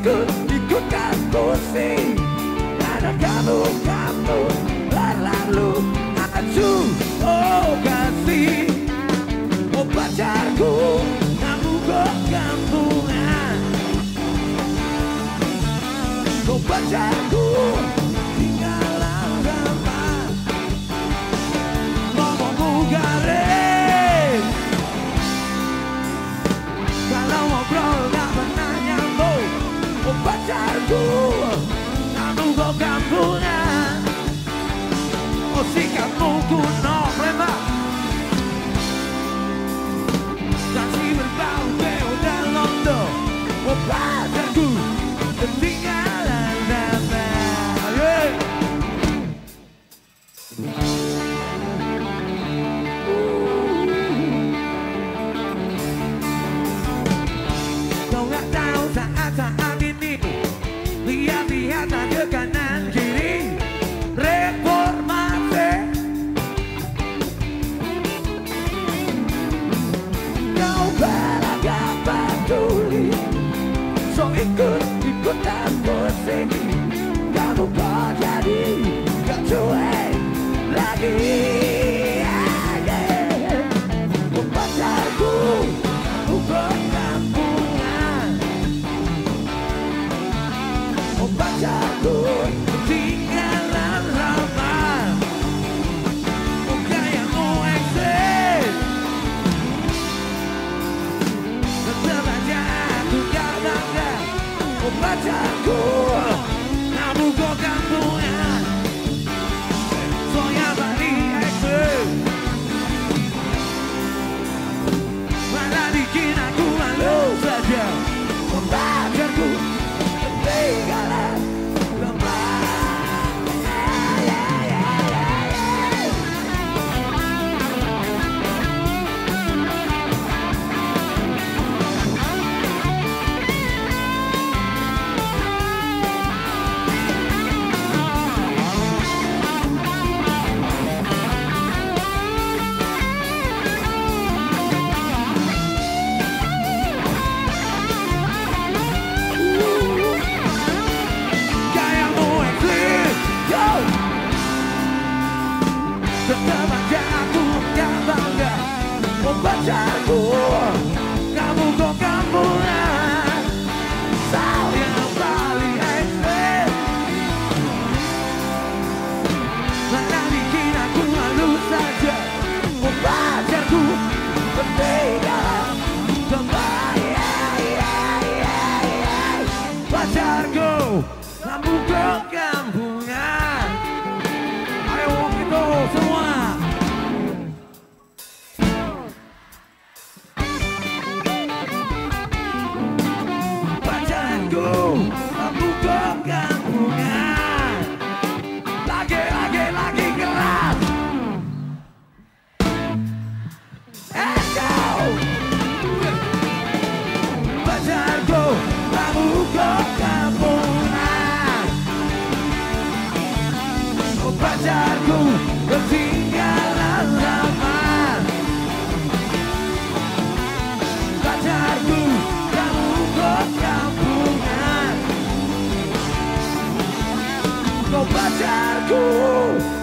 ikut-ikutkan kursi Karena kamu, kamu berlalu acu Oh kasih, oh pacarku Kamu kok kampungan Kau oh, pacarku. Kau gak tahu saat-saat ini. Lihat-lihat ke kanan kiri. Reformasi Kau belaga peduli. So ikut-ikutan wajahku. Namun kau kamu Bate agora. go. Não bater